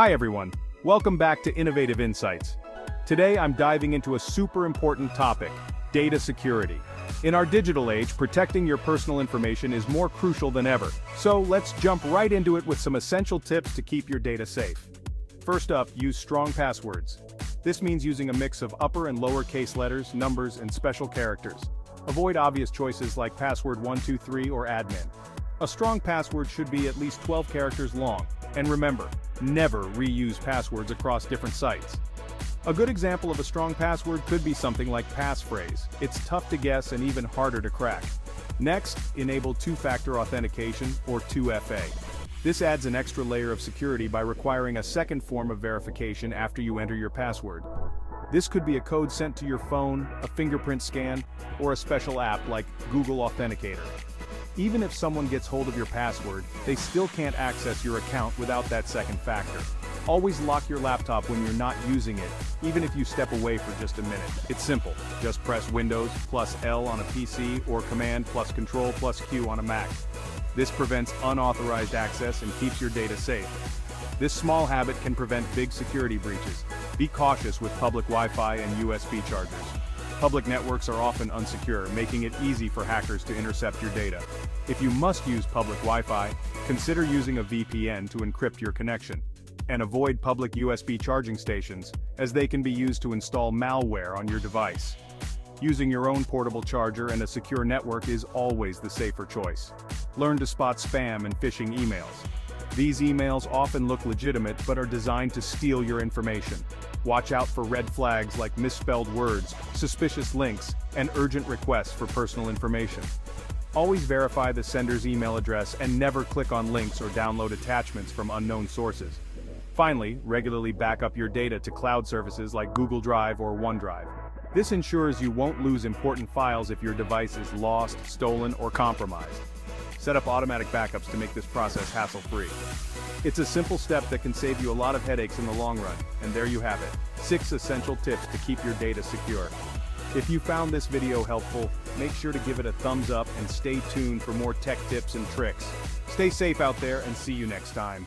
Hi everyone, welcome back to Innovative Insights. Today I'm diving into a super important topic, data security. In our digital age, protecting your personal information is more crucial than ever. So let's jump right into it with some essential tips to keep your data safe. First up, use strong passwords. This means using a mix of upper and lowercase letters, numbers, and special characters. Avoid obvious choices like password 123 or admin. A strong password should be at least 12 characters long, and remember, never reuse passwords across different sites. A good example of a strong password could be something like passphrase. It's tough to guess and even harder to crack. Next, enable two-factor authentication, or 2FA. This adds an extra layer of security by requiring a second form of verification after you enter your password. This could be a code sent to your phone, a fingerprint scan, or a special app like Google Authenticator. Even if someone gets hold of your password, they still can't access your account without that second factor. Always lock your laptop when you're not using it, even if you step away for just a minute. It's simple. Just press Windows plus L on a PC or Command plus Control plus Q on a Mac. This prevents unauthorized access and keeps your data safe. This small habit can prevent big security breaches. Be cautious with public Wi-Fi and USB chargers. Public networks are often unsecure, making it easy for hackers to intercept your data. If you must use public Wi-Fi, consider using a VPN to encrypt your connection. And avoid public USB charging stations, as they can be used to install malware on your device. Using your own portable charger and a secure network is always the safer choice. Learn to spot spam and phishing emails. These emails often look legitimate but are designed to steal your information. Watch out for red flags like misspelled words, suspicious links, and urgent requests for personal information. Always verify the sender's email address and never click on links or download attachments from unknown sources. Finally, regularly back up your data to cloud services like Google Drive or OneDrive. This ensures you won't lose important files if your device is lost, stolen, or compromised. Set up automatic backups to make this process hassle-free. It's a simple step that can save you a lot of headaches in the long run, and there you have it. 6 essential tips to keep your data secure. If you found this video helpful, make sure to give it a thumbs up and stay tuned for more tech tips and tricks. Stay safe out there and see you next time.